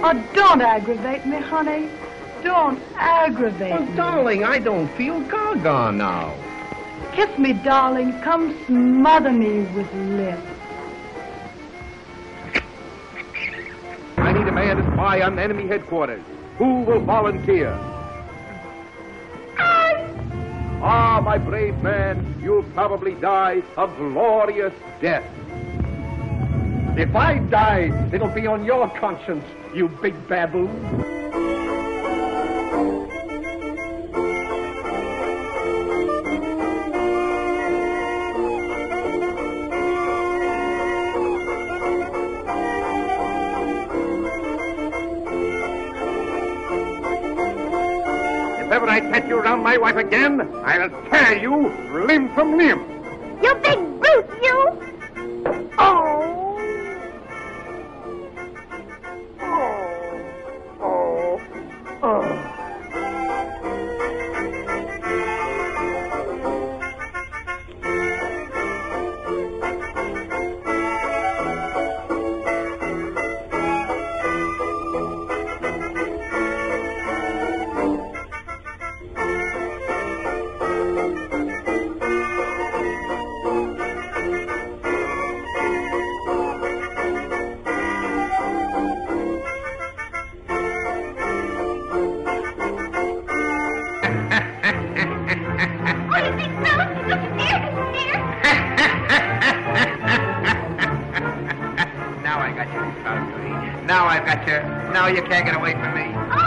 Oh, don't aggravate me, honey. Don't aggravate Oh, me. darling, I don't feel gaga now. Kiss me, darling. Come smother me with lips. I need a man to spy on enemy headquarters. Who will volunteer? I. Ah, my brave man, you'll probably die a glorious death. If I die, it'll be on your conscience, you big baboon. If ever I catch you around my wife again, I'll tear you limb from limb. You big brute, you! Now I've got you. Now you can't get away from me.